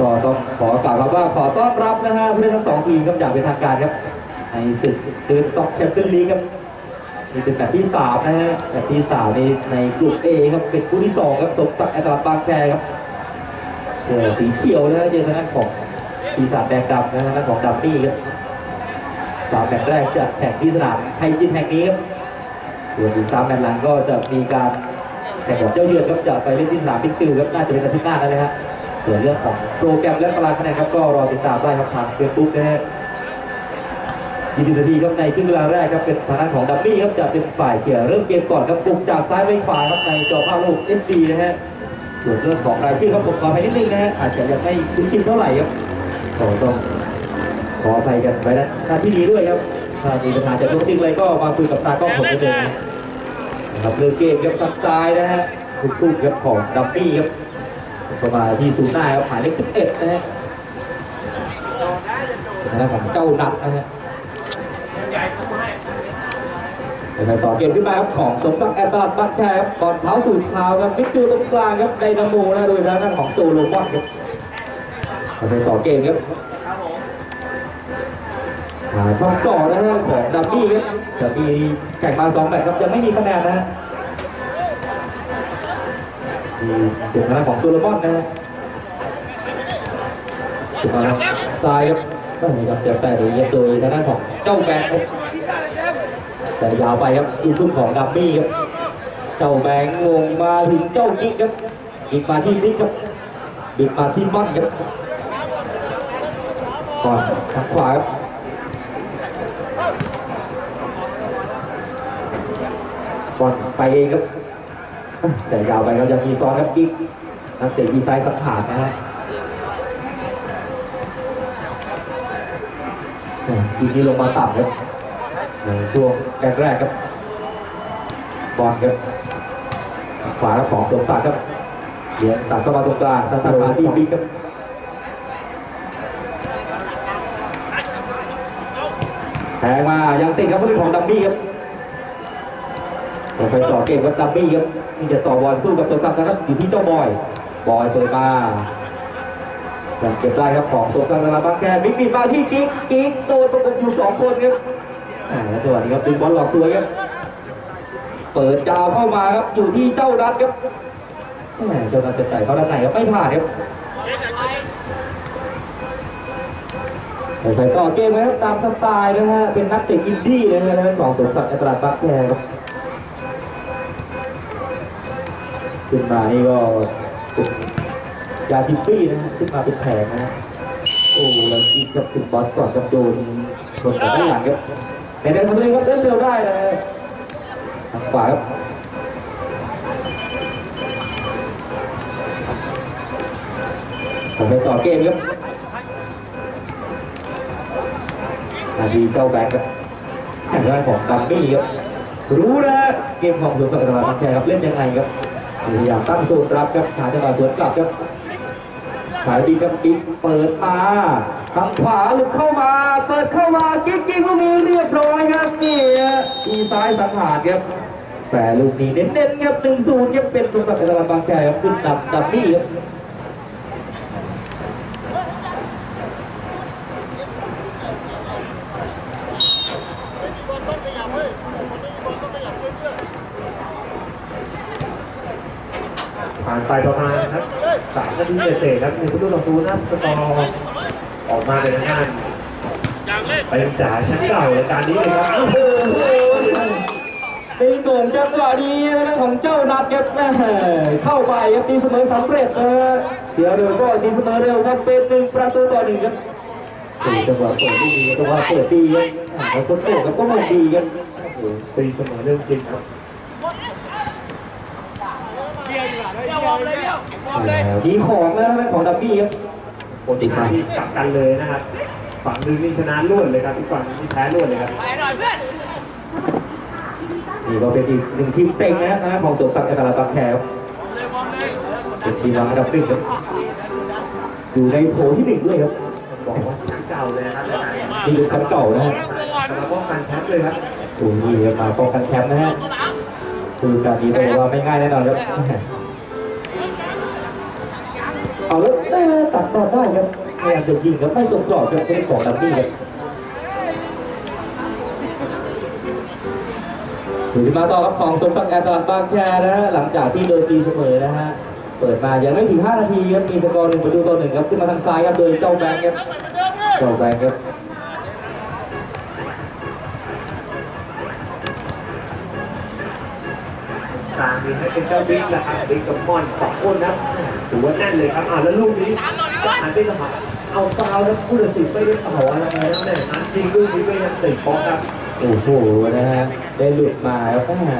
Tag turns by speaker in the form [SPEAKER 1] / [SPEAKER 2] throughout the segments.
[SPEAKER 1] ก็ต้องขอกล่าวคำว่าขอต้อนรับนะฮะผู้เล่นทั้งสองทีมครับอย่างเป็นทางการครับในศึกซื้อซ็อกแชมเปี้ยนลีกครับนี่เป็นแบบที่สามนะฮะแบบที่สามในในกลุ่ม A ครับเป็นคู่ที่สองครับสมศักดิ์แอตลาดบางแคครับเจอสีเขียวนะเจอทางด้านของปีศาจแดงดำนะฮะทางด้านของดัมมี่ครับสามแมตช์แรกจะแข่งที่สนามไทยจินแห่งนี้ครับส่วนอีกสามแมตช์หลังก็จะมีการแข่งแบบเจ้าเยือนครับจะไปเล่นที่สนามบิ๊กฟิลด์ครับน่าจะเป็นอาทิตย์หน้าแล้วนะฮะ ส่วนเรื่องของโปรแกรมและตารางคะแนนครับก็รอติดตามได้ครับทางเฟซบุ๊กนะฮะ20นาทีครับในครึ่งเวลาแรกครับเป็นทางด้านของดัมมี่ครับจะเป็นฝ่ายเขี่ยเริ่มเกมก่อนครับบุกจากซ้ายไปขวาครับในจอภาพลูก SD นะฮะส่วนเรื่องของรายชื่อครับผมขออภัยนิดนึงนะฮะอาจจะยังไม่คุ้นชินเท่าไหร่ครับก็ต้องขออภัยกันไปนะหน้าที่นี้ด้วยครับถ้ามีปัญหาจะลงจริงอะไรก็มาคุยกับตากล้องผมได้เลยนะครับเรื่องเกมครับทางซ้ายนะฮะทุกๆครับของดัมมี่ครับ ก็มาที่ศูนย์หน้าครับหมายเลข11นะฮะเป็นทางด้านของเจ้านัดนะฮะไปต่อเกมขึ้นมาครับของสมศักดิ์แอตลาดบ้านแคครับบอลเท้าสู่เท้าครับมิดฟิลด์ตรงกลางครับไดนาโมนะโดยทางด้านของโซโลมอนครับไปต่อเกมครับช่องจ่อนะฮะของดับบี้ครับดับบี้แข่งมาสองแมตช์ครับยังไม่มีคะแนนนะฮะ มีเด็กทางด้านของโซโลมอนนะฮะเด็กทางด้านซ้ายครับก็มีครับเดี๋ยวแต่โดยเย็บโดยทางด้านของเจ้าแบงค์ครับแต่ยาวไปครับดูทุ่มของดับบี้ครับเจ้าแบงค์งงมาถึงเจ้ากิ๊กครับกิ๊กมาที่บิ๊กครับบิ๊กมาที่ม่อนครับก่อนทางขวาครับบอลไปเองครับ แต่ยาวไปครับยังมีซ้อนครับกิ๊กนักเตะดีไซน์สังหารนะฮะกิ๊กนี้ลงมาต่ำครับในช่วงแรกๆครับบอลครับขวาของสมศักดิ์ครับเลี้ยงตัดเข้ามาตรงกลางทัศน์มาที่บิ๊กครับแทงมายังติดครับผู้เล่นของดัมมี่ครับ ไปต่อเกมกับดัมมี่ครับที่จะต่อบอลสู้กับสมศักดิ์นะครับอยู่ที่เจ้าบอย บอยเปิดมายังเก็บได้ครับของสมศักดิ์นะครับบางแคบิ๊กบีมาที่กิ๊กกิ๊กโดนประกบอยู่สองคนครับแล้วจังหวะนี้ครับดึงบอลหลอกสวยครับ เปิดยาวเข้ามาครับอยู่ที่เจ้ารัดครับแหมเจ้ารัดจะใส่เข้าด้านในครับไม่ผ่านครับไปต่อเกมนะครับตามสไตล์นะฮะเป็นนักเตะอินดี้นะฮะเป็นของสมศักดิ์อัตราบักแคครับ ขึ้นมานี่ก็ยาทิปปี้นะฮะขึ้นมาเป็นแผงนะฮะโอ้แล้วอีกกับถึงบอลก่อนกับโดนโดนด้านหลังครับในเดนทำเองครับเดินเร็วได้นะฮะทางขวาครับผมไปต่อเกมครับนาทีเจ้าแบงค์ครับทางด้านของดัมมี่ครับรู้นะเกมของสวนสัตว์ตลาดบางแคครับเล่นยังไงครับ พยายามตั้งสูตรรับครับหาจังหวะสวนกลับครับขายดีครับกิ๊กเปิดมาทางขวาหลุดเข้ามา เปิดเข้ามากิ๊กยิงลูกนี้เรียบร้อยครับนี่ฮะอีซ้ายสังหารครับแต่ลูกนี้เน้นๆครับหนึ่งศูนย์ครับเป็นสวนสัตว์ตลาดบางแคครับขึ้นดับดับนี่ครับ
[SPEAKER 2] บอลต้องขยับเฮ้ยคนนี้บอลต้องขยับช่วยเพื่อน
[SPEAKER 3] ผ่าน ไปประมาณครับสามนาทีเศษๆครับมีผู้ดูต่อสู้นะสกอร์ออกมาในทางด้านเป็นจ่าแชมป์เก่ารายการนี้เลยครับโอ้โห
[SPEAKER 1] เป็นเหมือนจังหวะนี้นะของเจ้านัดครับแม่เข้าไปครับตีเสมอสำเร็จนะฮะเสียเร็วก็ตีเสมอเร็วครับเป็นหนึ่งประตูต่อหนึ่งครับเป็นจังหวะเปิดดีจังหวะเปิดดีครับอ่าแล้วคนโตกับก็มองดีครับ
[SPEAKER 3] โอ้โหตีเสมอเรื่องจริงครับ
[SPEAKER 1] ดีของนะของดับบี้ครับ
[SPEAKER 3] คนที่มาที่กลับกันเลยนะครับฝั่งหนึงนี่ชนะล้วนเลยครับอีกฝั่งหนึงนี่แพ้ล้วนเลยครับ
[SPEAKER 1] นี่ก็เป็นอีกหนึ่งทีมเต็งนะฮะของสวนสัตว์อัตราบางแคครับเป็นทีมวางอันดับหนึ่งครับอยู่ในโถที่หนึ่งด้วยครับ
[SPEAKER 3] บอกว่าแชมป์เก่าเลยนะครับรายการนี้
[SPEAKER 1] นี่เป็นแชมป์เก่านะฮะ
[SPEAKER 3] กำลังป้องกันแชมป์เลยครับ
[SPEAKER 1] โอ้ยครับมาป้องกันแชมป์นะฮะคือการนี้ต้องบอกว่าไม่ง่ายแน่นอนครับ เอาแล้วเอ้ยตัดตอได้ครับพยายามจะยิงครับไม่ตรงกรอบครับเป็นของดับบี้ครับถึงมาต่อกับของสมศักดิ์แอร์ตอนบางแคนะฮะหลังจากที่โดนตีเสมอนะฮะเปิดมายังไม่ถึง 5 นาทีครับมีสกอร์หนึ่งประตูต่อหนึ่งครับขึ้นมาทางซ้ายครับโดยเจ้าแบงค์ครับ
[SPEAKER 2] เจ้า
[SPEAKER 1] แบงค์ครับ
[SPEAKER 3] กลางมีให้เป็นเจ้าบิ๊กแหละครับบิ๊กกับมอนสองคนนะ ถือว่าแน่นเลยครับอ่าแล้วลูกนี้จะหันไปสมัครเอาฟาวแล้วผู้ตัดสินไม่ได้ต่ออะไรแล้วเนี่ยนั้นจริงลูกนี้ก็ยังติดบล็อกครับ
[SPEAKER 1] โอ้โหนะฮะได้หลุดมาครับแม่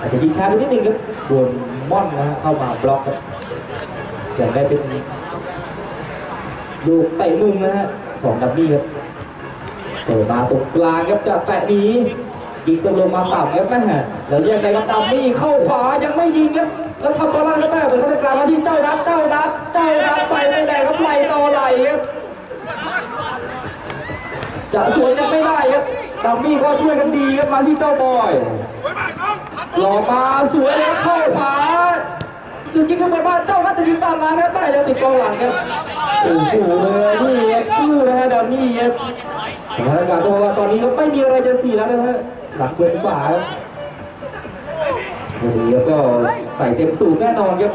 [SPEAKER 1] อาจจะยิงช้าไปนิดนึงครับโดนม่อนนะฮะเข้ามาบล็อกครับอย่างได้เป็นลูกเตะมุมนะฮะของดับบี้ครับเปิดมาตรงกลางครับจะแตะนี้ ยิงตรงลงมาต่ำครับแม่แล้วยังไงครับดับบี้เข้าขวายังไม่ยิงครับแล้วทำบอลล่างครับแม่เปิดเขาตรงกลางมาที่เจ้านัดเจ้านัดเจ้านัดไปไม่ได้ครับไหลต่อไหลครับจะสวยยังไม่ได้ครับดัมมี่ก็ช่วยกันดีครับมาที่เจ้าบอยหล่อมาสวยแล้วเข้าขวาจุดยิงขึ้นไปบ้านเจ้านัดจะยิงตามหลังครับได้แล้วติดกองหลังครับโอ้โหเลยนี่ครับชื่อนะฮะดัมมี่ครับสถานการณ์ตัวว่าตอนนี้ก็ไม่มีอะไรจะเสียแล้วนะฮะ หลังเกินฝาครับวันนี้ครับก็ใส่เต็มสูบแน่นอนครับ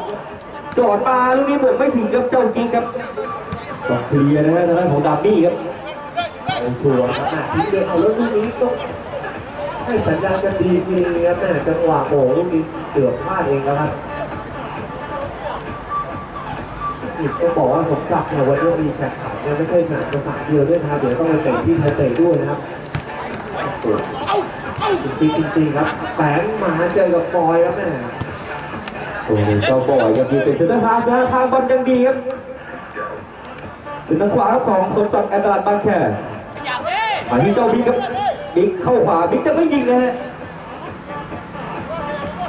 [SPEAKER 1] จอดมาลูกนี้ผมไม่ถึงครับเจ้ากิ๊กครับต้องเคลียร์นะฮะทางด้านของดัมมี่ครับ
[SPEAKER 3] เอาชัวร์ครับอะทีเดียวเอาแล้วลูกนี้ต้องให้สัญญาณกันดีจริงครับแม่จังหวะโอ้ลูกนี้เกือบพลาดเองแล้วครับอีกก็บอกว่าผมกลับเนี่ยวันนี้มีแข่งขันเนี่ยไม่ใช่สนามประสาทเดียวด้วยนะครับเดี๋ยวต้องไปเตะที่ไทยเตะด้วยนะครับ จริงจริงๆครับแสงมาเจอกับฟอยครับแม่
[SPEAKER 1] โอ้โหเจ้าบอยยังดีเป็นเซนเตอร์ฮาล์ฟนะทางบอลยังดีครับเป็นทางขวาของสมศักดิ์แอนตลาดบางแคมาที่เจ้าบิ๊กครับบิ๊กเข้าขวาบิ๊กจะไม่ยิงนะฮะ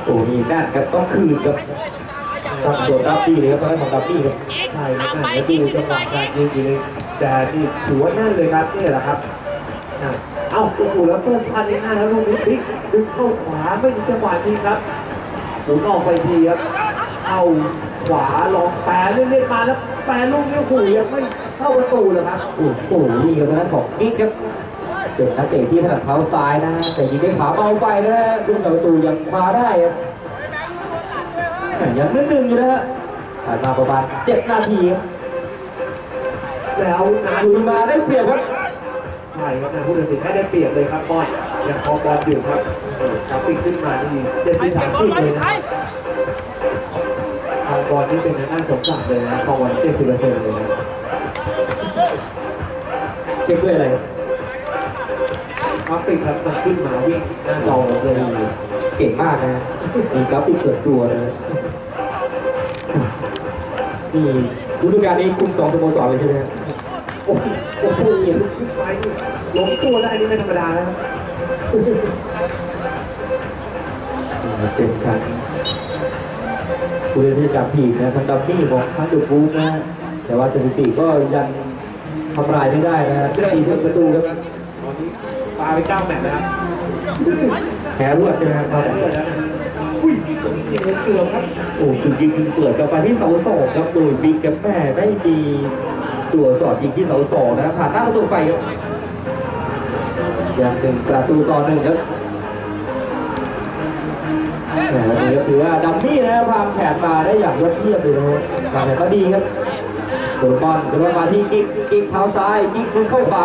[SPEAKER 1] โอ้นี่แน่นครับต้องคืนครับต้องสวนดับบี้เลยครับตอนนี้ของดับบี้ครับ
[SPEAKER 3] ใช่ครับแม่แล้วดูจังหวะการยิงแต่ที่ถือว่าแน่นเลยครับนี่แหละครับ เอ้าโอ้โหแล้วตู้พันในหน้าแล้วลูกนี้พลิกดึงเข้าขวาไม่มีจังหวะจริงครับหมุนออกไปทีครับเอาขวาลองแปรเรื่อยๆมาแล้วแปรลูกนี้โอ้โหยังไม่เข้าประตูเลยครับ
[SPEAKER 1] โอ้โหนี่ครับทางด้านของกิ๊กครับเป็นนักเตะที่ถนัดเท้าซ้ายนะแต่ยิงด้วยขาเบาไปนะฮะลูกประตูยังมาได้ครับยังนิดนึงอยู่นะฮะผ่านมาประมาณเจ็ดนาทีครับ
[SPEAKER 3] แล้วนา
[SPEAKER 1] คุยมาได้เปรียบครับ
[SPEAKER 3] ใช่ครับนะผู้ตัดสินให้ได้เปรียบเลยครับบอลยังพอบอลอยู่ครับเออกราฟิกขึ้นมานี่เจ็ดสิบสามสิบเลยนะทางบอลนี่เป็นทางด้านสมศักดิ์เลยนะครองบอลเจ็ดสิบเปอร์เซ็นต์เลยนะ
[SPEAKER 1] เช็คด้วยอะไรครับ
[SPEAKER 3] กราฟิกครับมันขึ้นมาวิ่งหน้าจอเลย
[SPEAKER 1] เก่งมากนะมีกราฟิกส่วนตัวนะฮะนี่ฤดูกาลนี้คุมสองสโมสรเลยใช่ไหม
[SPEAKER 3] โอ้โหโอ้โหขึ้นไปนี่ล้มตัวได้นี่ไม่ธรรมดาแล้วครับ
[SPEAKER 1] เป็นการผู้เล่นที่จับผีนะทั้งดับบี้ของทั้งดูบูฟนะแต่ว่าสถิติก็ยังทำลายไม่ได้นะฮะสี่สิบประตูครับ
[SPEAKER 3] ตอนนี้ปาไปเก้าแมตช์นะครับ
[SPEAKER 1] แพ้รวดใช่ไหมครับ
[SPEAKER 3] เลือดแล้วนะฮะอุ้ยยิงเกือบครับ
[SPEAKER 1] โอ้คือยิงเปิดกับไปที่เสาสองครับโดยบิ๊กกับแม่ไม่มี ตัวสอดยิงที่เสาสองนะครับผ่านหน้าประตูไปครับยังเป็นประตูต่อหนึ่งครับแหมวันนี้ก็ถือว่าดัมมี่นะครับวางแผนมาได้อย่างยอดเยี่ยมเลยนะครับวางแผนมาดีครับโดนบอลโดนมาที่กิ๊กกิ๊กเท้าซ้ายกิ๊กมือเข้าขวา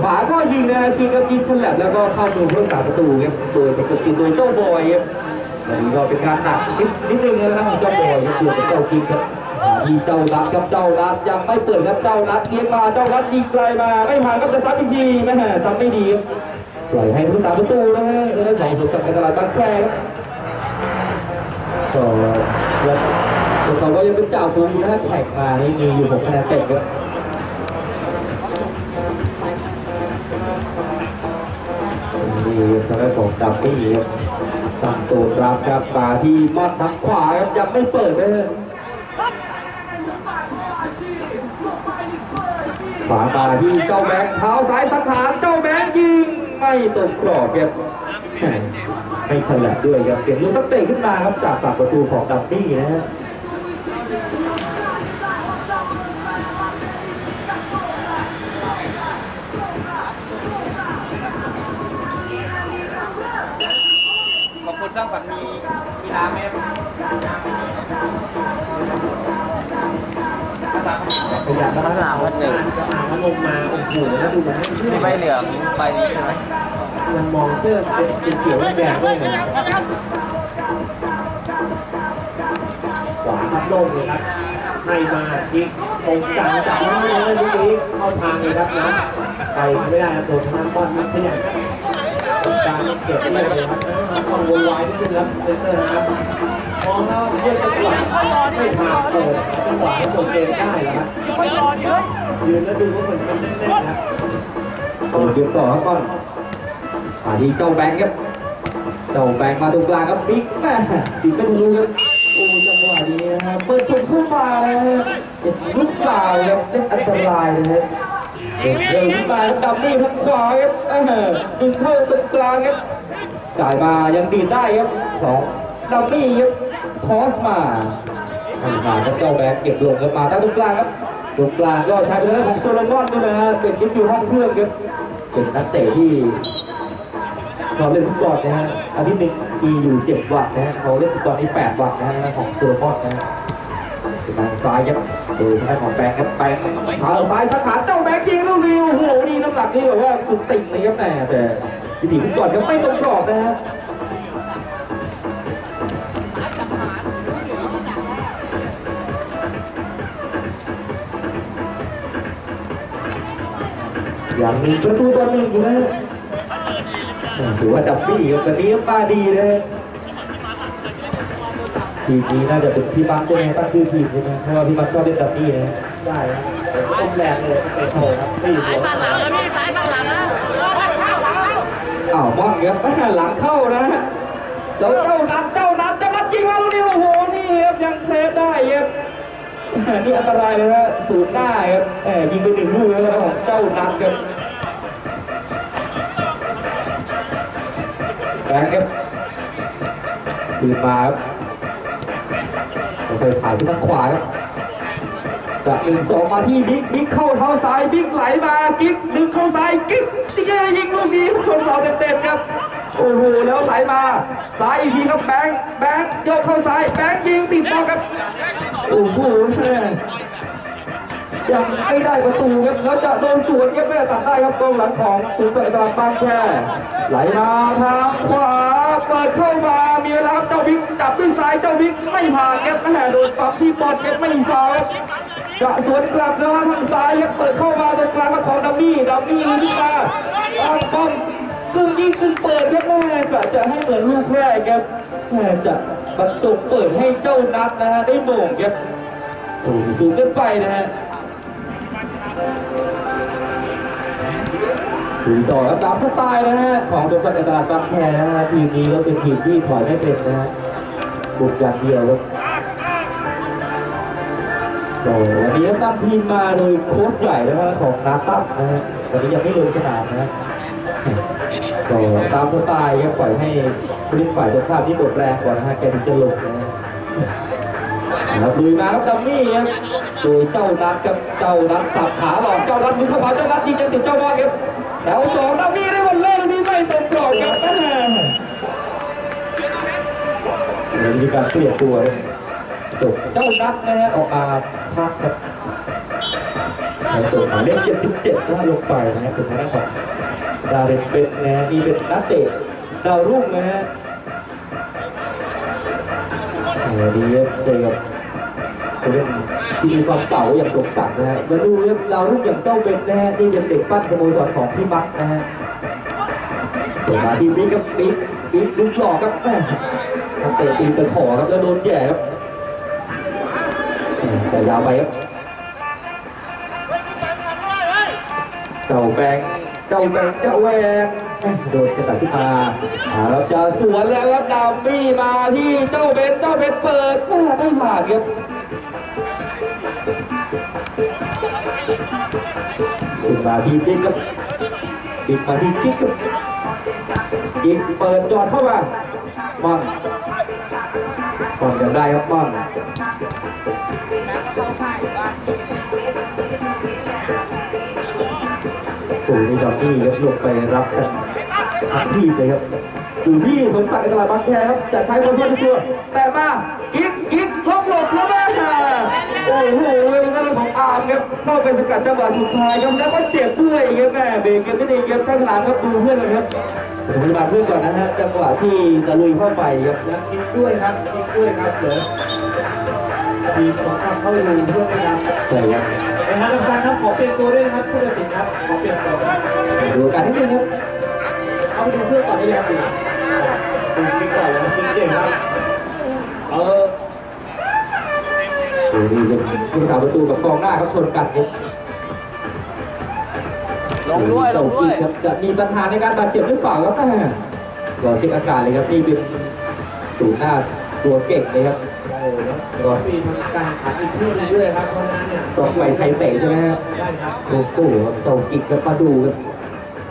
[SPEAKER 1] ขวาก็ยิงนะกิ๊กก็ยิงฉลับแล้วก็เข้ามือผู้รักษาประตูครับโดยประกบติดโดยเจ้าบอยครับวันนี้ก็เป็นการหนักนิดนิดนึงนะครับของเจ้าบอยครับอยู่กับเจ้ากิ๊กครับ ที่เจ้านัดครับเจ้านัดยังไม่เปิดครับเจ้านัดเลี้ยงมาเจ้านัดยิงไกลมาไม่ผ่านครับจะซ้ำอีกทีไม่ฮะซ้ำไม่ดีครับปล่อยให้ผู้รักษาประตูนะฮะแล้วสองสุดกับตลาดบางแคครับก็แล้วพวเขาก็ยังเป็นเจ้าฟูงนะฮะแข่งมานี่มีอยู่หกคะแนนเต็มครับนี่ทางด้านของดับบี้ครับสั่งโซนรับครับมาที่มอดทางขวาครับยังไม่เปิดนะฮะ ขวามาที่เจ้าแบงค์เท้าซ้ายสักถามเจ้าแบงค์ยิงไม่ตกกรอบครับไม่ฉลับด้วยครับเสียงลูกตั้งเตะขึ้นมาครับจากปากประตูของดับบี้นะฮะ
[SPEAKER 4] ขอบคุณสร้าง
[SPEAKER 3] ฝันมีกีฬาไหมครับ โอ้โหแล้วดูมันไม่เชื่อ
[SPEAKER 4] ใบเหลืองใบนี้ใช่ไหม
[SPEAKER 3] มันมองเสื้อเป็นเขียวแดงด้วยนะขวาครับโล่งเลยครับให้มายิงตรงกลางจับแล้วเลยลูกนี้เข้าทางเลยครับนะไปไม่ได้ครับโดนทางบอลมันขยันตรงกลางเก็บไม่ได้ครับต้องวนวายนิดนึงครับเซนเตอร์นะครับ มองแล้วเรียกจังหวะไม่ผ่านเปิดจังหวะให้ตัวเกมได้แล้วครับยืนแล้วดูว่าเหมือนมันแน่นๆนะครับ
[SPEAKER 1] โอ้เก็บต่อครับก้อนมาทีเจ้าแบงค์ครับ เจ้าแบงค์มาตรงกลางครับบิ๊กแม่บิ๊กไม่รู้ครับโอ้จังหวะนี้นะฮะเปิดตุ่มเข้ามาเลยฮะลูกสาวครับเล่นอันตรายเลยฮะเดินขึ้นมาแล้วดับนี่ทางขวาครับดึงเข้าตรงกลางครับจ่ายมายังดีดได้ครับสองดับนี่ครับ ทอสมาทางขวาครับเจ้าแบงค์เก็บลงครับมาตั้งตรงกลางครับตรงกลางก็ใช้เป็นเรื่องของโซโลมอนด้วยนะฮะเป็นยิปอยู่ห้องเครื่องครับเป็นนักเตะที่เราเล่นฟุตบอลนะฮะอาทิตย์หนึ่งมีอยู่เจ็ดวันนะฮะเขาเล่นฟุตบอลนี่แปดวันนะฮะของโซโลมอนนะฮะทางซ้ายครับดูทางของแบงค์ครับแบงค์เท้าซ้ายสังหารเจ้าแบงค์ยิงลูกนี้โอ้โหนี่น้ำหนักนี่แบบว่าสุดติ่งเลยครับแหมแต่วิธีฟุตบอลก็ไม่ตรงกรอบนะฮะ ย่างหนึ่งประตูต่อหนึ่งอยู่นะฮะถือว่าดับบี้ครับวันนี้ป้าดีเลยทีมนี้น่าจะเป็นพี่บักใช่ไหมตั้งชื่อทีมใช่ไหมเพราะว่าพี่บักชอบเล่นดับบี้นะ
[SPEAKER 3] ได้ครับแต่ต้มแรงเลยเตะโถครับตีหัว
[SPEAKER 2] ตัดหลังนะพี่สายตัดหลังนะ
[SPEAKER 1] อ้าวมอนครับแม่หลังเข้านะแล้วเจ้านัดเจ้านัดเจ้านัดยิงมาลูกนี้โอ้โหนี่ครับยังเซฟได้ครับแหม่ นี่อันตรายเลยนะศูนย์หน้าครับแหมยิงไปหนึ่งลูกแล้วของเจ้านัดครับแบงค์ครับคืนมาครับเคยถ่ายที่ทางขวาครับจากหนึ่งสองมาที่บิ๊กบิ๊กเข้าเท้าซ้ายบิ๊กไหลมากิ๊กดึงเข้าซ้ายกิ๊กติ๊กยิงลูกนี้ชนเสาเต็มๆครับโอ้โหแล้วไหลมาซ้ายอีกทีครับแบงค์แบงค์โยกเข้าซ้ายแบงค์ยิงติดบอลครับ โอ้โหแม่ยังไม่ได้ประตูครับแล้วจะโดนสวนครับแม่ตัดได้ครับกองหลังของสมศักดิ์ตลาดบางแคไหลมาทางขวาเปิดเข้ามามีเวลาครับเจ้าบิ๊กจับด้วยซ้ายเจ้าบิ๊กไม่ผ่านครับแม่โดนปั๊มที่บอลครับไม่ฟาวครับจะสวนกลับนะทางซ้ายครับเปิดเข้ามาตรงกลางครับของดัมมี่ดัมมี่ขึ้นมาตามป้อม กึ่งยิงกึ่งเปิดครับแม่กะจะให้เหมือนลูกแรกครับแม่จะบรรจบเปิดให้เจ้านัดนะฮะได้โมงครับโอ้สูงเกินไปนะฮะถึงต่อครับตามสไตล์นะฮะของสมศักดิ์ตาดบางแคนะฮะทีมนี้ก็เป็นทีมที่ถอยไม่เป็นนะฮะบุกอย่างเดียวครับโอ้วันนี้ตั้งทีมมาโดยโค้ชใหญ่นะฮะของนาตับนะฮะวันนี้ยังไม่ลงสนามนะฮะ ตามสไตล์ครับปล่อยให้ผู้เล่นฝ่ายตรงข้ามที่หมดแรงก่อนนะฮะแกถึงจะลงนะฮะครับลุยมาครับดัมมี่ครับโดยเจ้านัดกับเจ้านัดสับขาหลอกเจ้านัดมือเข้าขวาเจ้านัดยิงจนติดเจ้าบอลครับแถวสองดัมมี่ได้บอลเล่นนี้ไม่ตรงกรอบครับแม่เดี๋ยวมีการเปลี่ยนตัวครับจบเจ้านัดนะฮะออกมาพักครับแล้วตัวหมายเลข77นะลงไปนะฮะเป็นทางด้านของ ดาวเรนเป็นนะฮะนี่เป็นนักเตะดาวรุ่งนะฮะดีครับเจอกับผู้เล่นที่มีความเก่าอย่างสมศักดิ์นะฮะแล้วดูครับเราลูกอย่างเจ้าเบนนะฮะนี่เป็นเด็กปั้นสโมสรของพี่มักนะฮะส่งมาที่บิ๊กครับบิ๊กบิ๊กลุกหลอกครับแม่นักเตะตีตะขอครับแล้วโดนแย่ครับแต่ยาวไปครับเจ้าแบงค์ เจ้าแบงเจ้าแหวนโดนกระต่ายขึ้นมาเราจะสวนแล้วครับดาวมี่มาที่เจ้าเบนเจ้าเบนเปิดแม่ไม่ผ่านครับขึ้นมาที่จิ๊กครับจิ๊กมาที่จิ๊กครับจิ๊กเปิดจอดเข้ามามอนมอนยังได้ครับมอ นโอ้โหนี่ดอกนี่ยกลงไปรับกันทันทีเลยครับอยู่ที่สมศักดิ์ตลาดบางแคครับจะใช้บอลเพื่อนตัว แต่มากิ๊กกิ๊กล็อกหลบแล้วแม่โอ้โอ้โหเป็นเรื่องของอาร์มครับเข้าไปสกัดจังหวะสุดท้ายครับแล้วก็เจ็บด้วยครับแม่เบรกกันไม่ดีครับข้างสนามครับดูเพื่อนเลยครับปฐมพยาบาลเพื่อนก่อนนะฮะจังหวะที่ตะลุยเข้าไปครับ
[SPEAKER 3] แล้วคิดด้วยครับคิดด้วยครับเหลือทีมของเข้าไปดูเพื่อนนะครับ
[SPEAKER 1] ใช่ครับ
[SPEAKER 3] นะฮะท่านครับขอเปลี่ยนตัวด้วยนะครับผู้ตัดสินครับขอเปลี่ยนตัว
[SPEAKER 1] ดูโอกาสที่หนึ่งครับ
[SPEAKER 3] เอาไปดูเพื่อนก่อนได้เลยครับคุณคิดก่อนเลยคิดเก่งครับเออ
[SPEAKER 1] โอ้โหนี่ครับผู้สาประตูกับกองหน้าครับชนกันครับ
[SPEAKER 4] ลงด้วยลงด้วย
[SPEAKER 1] ครับจะมีปัญหาในการบาดเจ็บหรือเปล่าครับแม่รอเช็คอาการเลยครับนี่เป็นสูนย์หน้าตัวเก่งเลยครับ
[SPEAKER 3] โอ้โหแล้วมีทำการขันอีกเพื่อนด้วยครับเพราะฉะนั้นเนี่ย
[SPEAKER 1] ต้องไปไทยเตะใช่ไหมฮะ
[SPEAKER 3] ได้ครับ
[SPEAKER 1] โอ้โหครับโตกิกกับมาดูครับ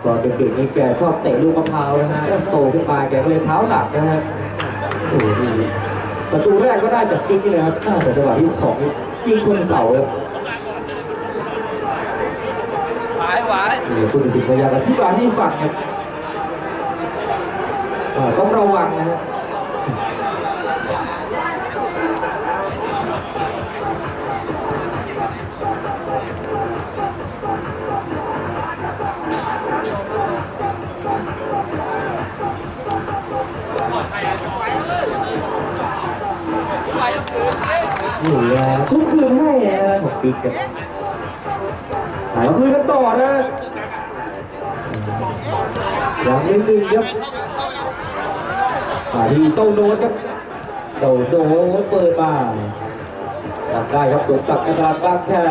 [SPEAKER 1] ตอนเด็กๆนี่แกชอบเตะลูกมะพร้าวนะฮะแล้วโตขึ้นมาแกก็เลยเท้าหนักนะฮะโอ้โหดูประตูแรกก็ได้จากกิ๊กนี่เลยครับอ่าแต่จังหวะที่สองนี่ยิงชนเสาครับ
[SPEAKER 4] หวายหวาย
[SPEAKER 1] นี่คุณถึงพยายามอธิบายให้ฟังครับอ่าต้องระวังนะฮะ ปีกกันหายคืนกันต่อนะอย่างนี้นึงครับมาที่เจ้าโน้ตครับเจ้าโน้ตเปิดมาทำได้ครับสวนกลับกระดานบ้างแค่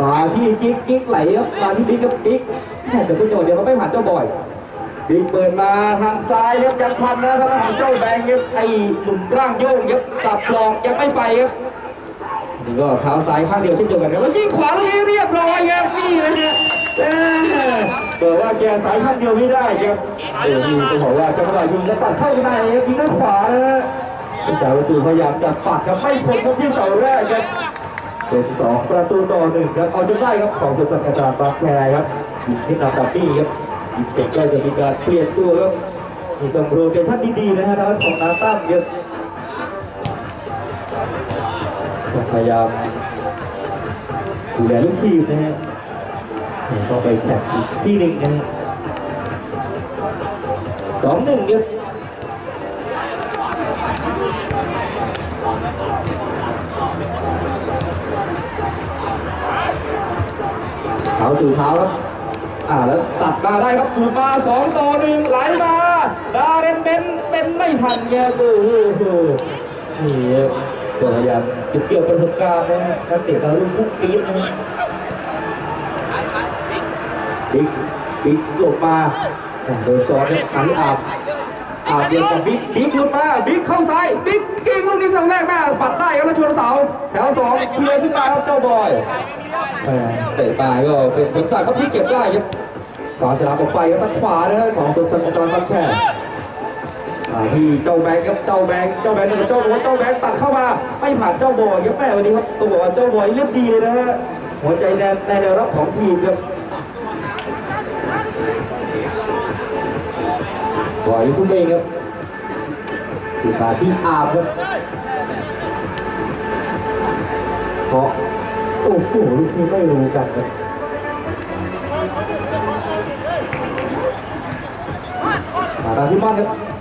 [SPEAKER 1] มาที่กิ๊กกิ๊กไหลครับมาที่บิ๊กครับบิ๊กแม่ต่ผู้โจเดี๋ยวก็ไม่ผ่านเจ้าบอยบิ๊กเปิดมาทางซ้ายครับยังทันนะครับทางเจ้าแบงค์ครับไอ้หนุ่มร่างโยงครับสับหลอกยังไม่ไปครับ นี่ก็เท้าซ้ายข้างเดียวเช่นเดียวกันครับแล้วยิงขวาลูกนี้เรียบร้อยครับนี่นะฮะแม่บอกว่าแกสายข้างเดียวไม่ได้ครับเออนี่จะบอกว่าจังหวะยิงแล้วตัดเข้าในครับยิงด้านขวานะฮะจ่ายประตูพยายามจะปัดครับไม่พ้นครับที่เสาแรกครับเป็นสองประตูต่อหนึ่งครับเอาจนได้ครับของสุดสัปดาห์บางแคครับยิงที่นำดับบี้ครับอีกเสร็จก็จะมีการเปลี่ยนตัวครับมีต้องโรเตชั่นดีๆนะฮะทางด้านของนาตั้มครับ พยายามดูแลลูกทีมนะฮะเดี๋ยวต้องไปแข่งอีกที่หนึ่งนะฮะสองหนึ่งครับเท้าสู่เท้าครับ อ่าแล้วตัดมาได้ครับถูกมาสองต่อหนึ่งไหลมา ดาเรนเบนเป็นไม่ทันแกโอ้โหนี่ครับก็พยายาม เก็บเกี่ยวประสบการณ์นะฮะนักเตะดาวรุ่งพุ่งปี๊ดนะฮะบิ๊กบิ๊กลบมาโดนซ้อนครับอันอาบอาบเดียวกับบิ๊กบิ๊กหลุดมาบิ๊กเข้าซ้ายบิ๊กเกิ้งลูกนี้ครั้งแรกแม่ปัดได้แล้วชนเสาแถวสองเคลียร์ขึ้นมาครับเจ้าบอยเตะตายก็เป็นผลสายเขาที่เก็บได้ครับขวาสนามออกไปครับทางขวานะครับของสุดสันตรบันแค่อ่า ที่เจ้าแบงค์ครับเจ้าแบงค์เจ้าแบงค์เจ้าโน้ตเจ้าแบงค์ตัดเข้ามาไม่ผ่านเจ้าบยครับแม่วันนี้ครับต้องบอกว่าเจ้าบยเล่นดีเลยนะฮะหัวใจแนวในแนวรับของทีมครับบอยทุ่มเองครับติดตาที่อาบครับเพราะโอ้โหลูกนี้ไม่รู้กันครับมาตาที่บ้านครับ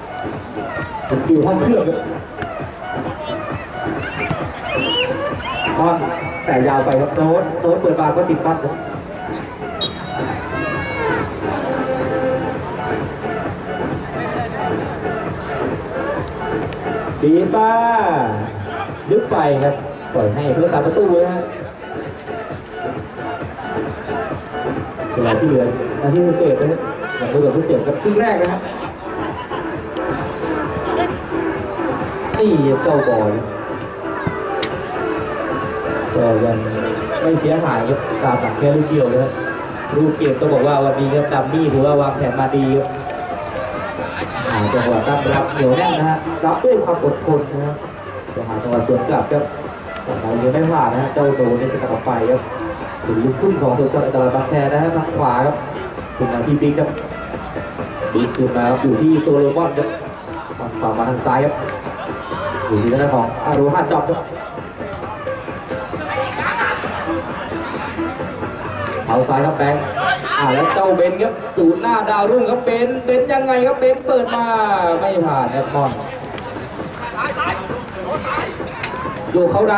[SPEAKER 1] เป็นคิวห้องเครื่องครับบอลแต่ยาวไปครับโน้ตโน้ตเปิดบาก็ติดบ้านครับดีป้าลึกไปครับ ปล่อยให้เพื่อสามประตูนะฮะเวลาที่เหลือนาทีพิเศษนะครับหลังจากที่เจ็บครับครึ่งแรกนะครับ นี่เจ้าบอยก็ยังไม่เสียหายครับตามหลังแค่ลูกเดียวเลยครับรูปเกมต้องบอกว่าวันนี้ครับดัมมี่ถือว่าวางแผนมาดีครับอ่าจังหวะตั้งรับเหนียวแน่นนะฮะรับด้วยความอดทนนะครับจะหาจังหวะสวนกลับครับแต่เรายังไม่พลาดนะฮะเจ้าโดนี่จะกลับไปครับถึงลูกทุ่งของสวนสัตว์อัตรายบางแคนะฮะทางขวาครับถึงมาที่บิ๊กครับบิ๊กขึ้นมาครับอยู่ที่โซโลมอนครับฝั่งขวามาทางซ้ายครับ อยู่ที่ธนพรอารู้ห้าจอบเอาซ้ายครับแบงค์อ่าแล้วเจ้าเบนครับตูนหน้าดาวรุ่งครับเบนเบนยังไงครับเบนเปิดมาไม่ผ่านครับมอนอยู่เขาใด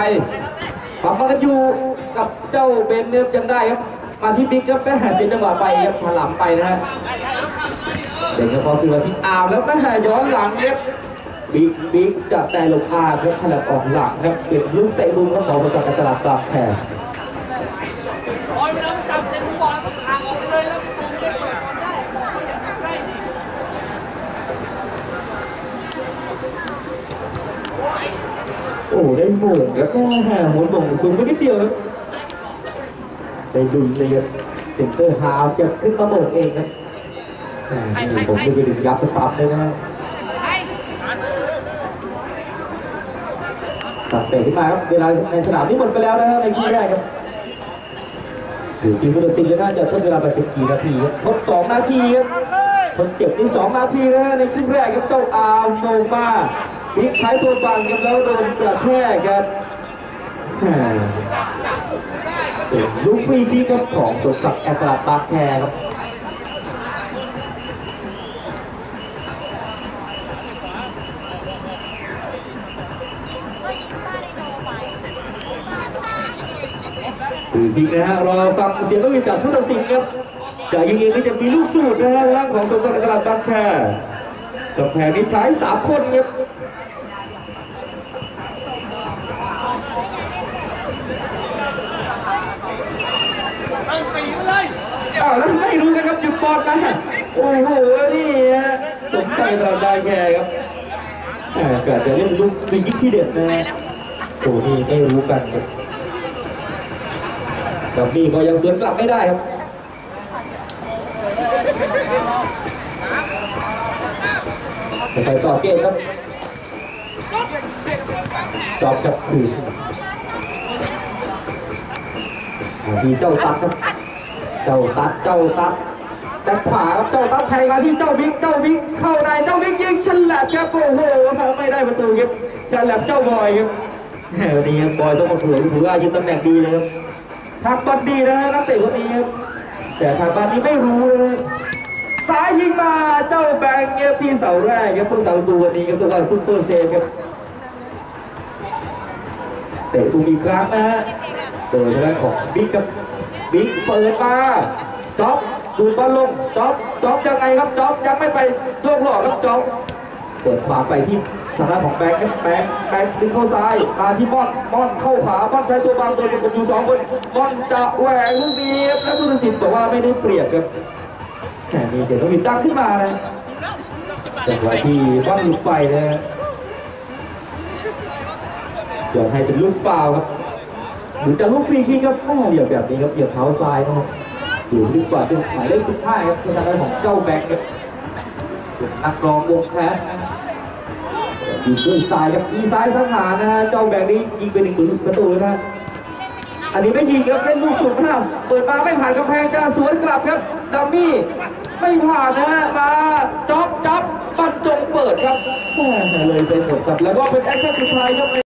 [SPEAKER 1] ความมากันอยู่กับเจ้าเบนเนี่ยจังได้ครับมาที่บิ๊กครับแม่เสียจังหวะไปครับมาหลังไปนะฮะเด็กก็พอคือมาที่อาวแล้วแม่ย้อนหลังเนี่ย บิ๊กบิ๊กจะแต่ลงอาครับถลับออกหลังครับเก็บลูกเตะมุมครับของประ
[SPEAKER 4] จัก็ทางออกไปเลยแล้วตรงได้เปิดบอลได้บอกว่ากล้ดิ
[SPEAKER 1] โอ้ได้โหม่งครับแม่หัวโหม่งสูงไปนิดเดียวครับได้ดุลเลยครับเซ็นเตอร์ฮาฟจะขึ้นมาโบกเองครับผมจะไปดึงยับสตั๊บเลยนะครับ ตัดเตะขึ้นมาครับเวลาในสนามนี้หมดไปแล้วนะครับในคู่แรกครับอยู่ทีมฟุตบอลซิงก็น่าจะทดเวลาไปเป็นกี่นาทีครับทดสองนาทีครับทดเจ็บที่สองนาทีนะฮะในครึ่งแรกครับเจ้าอาร์มโนมาพลิกใช้ตัวฟังครับแล้วโดนกระแทกครับลูกฟรีที่ครับของสมศักดิ์แอกลาดบาแคร์ครับ คือพีนะฮะรอฟังเสียงกวิจารณ์ผู้ตัดสินครับจะยิงเองก็จะมีลูกสูตรนะฮะทางของสมศักดิ์กลาดบาแคร์กำแพงนี้ใช้สามคนครับอ้าวแล้วไม่รู้นะครับหยุดบอลนะโอ้โหนี่ฮะสมใจเราได้แค่ครับแหมเกิดจะเล่นลูกฟรีคิกที่เด็ดนะโอ้นี่ไม่รู้กันครับ กับนี่ก็ยังสวนกลับไม่ได้ครับไปต่อเกมครับ จอบกับคือที่เจ้าตัดครับ เจ้าตัด เจ้าตัดแต่ขวาครับ เจ้าตัดแทงมาที่เจ้าบิ๊ก เจ้าบิ๊กเข้าในเจ้าบิ๊กยิงฉลับครับโอ้โหไม่ได้ประตูครับฉลับเจ้าบอยครับแหมวันนี้บบอยต้องมาเผื่อถือว่ายืนตำแหน่งดีเลยครับ ทำบอลดีนะนักเตะคนนี้ครับแต่ทางบ้านนี้ไม่รู้นะซ้ายยิงมาเจ้าแบงค์เนี่ยที่เสาแรกครับพวกเสาตัวนี้ครับตัวการซุปเปอร์เซฟครับเตะตูมีครั้งนะฮะโดยทางด้านของบิ๊กครับบิ๊กเปิดมาจ็อบดูบอลลงจ็อบจ็อบยังไงครับจ็อบยังไม่ไปล่วงหลอกครับจ็อบเปิดขวาไปที่ ทางด้านของแบงค์ครับแบงค์แบงค์ดึงเข้าซ้ายมาที่ม่อนม่อนเข้าขวาม่อนใช้ตัวบางโดนประกบอยู่สองคนม่อนจะแหวกลูกนี้ครับแล้วสุรสินบอกว่าไม่ได้เปรียบครับแหมมีเสียงต้องมีตั้งขึ้นมานะจังหวะที่ม่อนหลุดไปนะฮะเดี๋ยวให้เป็นลูกฟาวครับหรือจะลูกฟรีคิกครับโอ้เหยียบแบบนี้ครับเหยียบเท้าซ้ายนะครับอยู่ดีกว่าเป็นหมายเลขสิบห้าครับทางด้านของเจ้าแบงค์ครับนักรองวงแคสนะ ยิงด้วยซ้ายครับอีซ้ายสังหารนะฮะเจ้าแบงค์นี้ยิงไปหนึ่งประตูนะอันนี้ไม่ยิงครับเป็นลูกสุดห้ามเปิดมาไม่ผ่านกำแพงจะสวนกลับครับดัมมี่ไม่ผ่านนะฮะมาจ็อบจ๊อบบรรจงเปิดครับแหมเลยไปหมดครับแล้วก็เป็นแอคชั่นสุดท้ายครับ